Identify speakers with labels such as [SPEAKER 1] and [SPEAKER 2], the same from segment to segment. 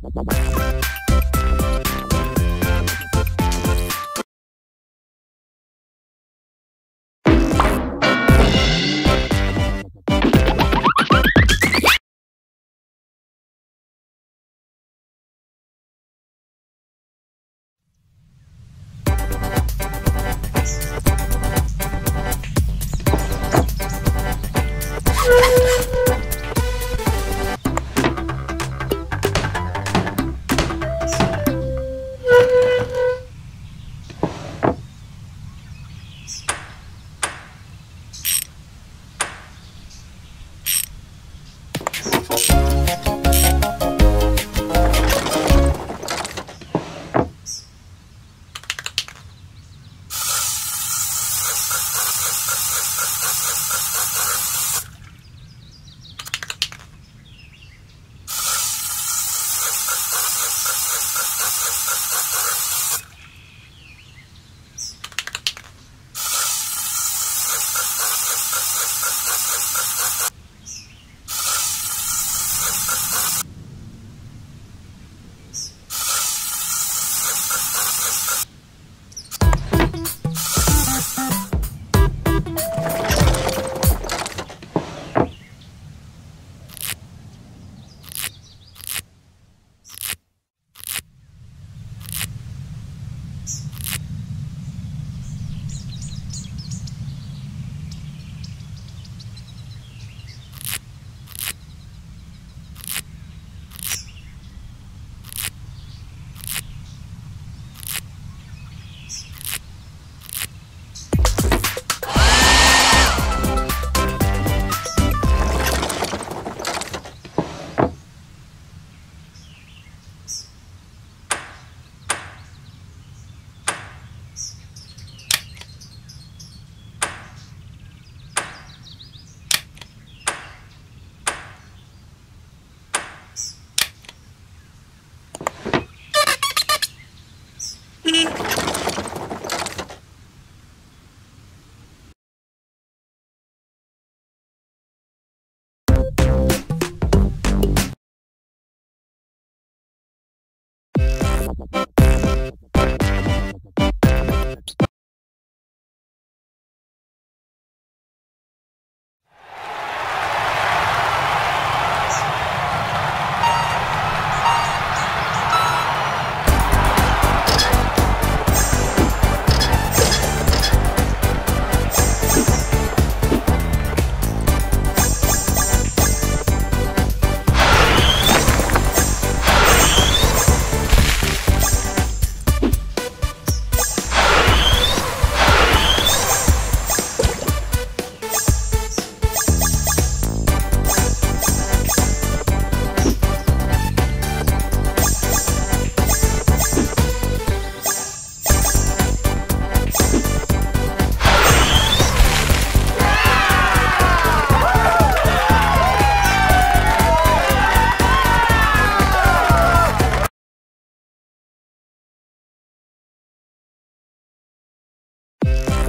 [SPEAKER 1] ハハハハ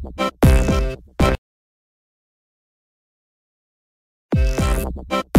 [SPEAKER 2] Thank you.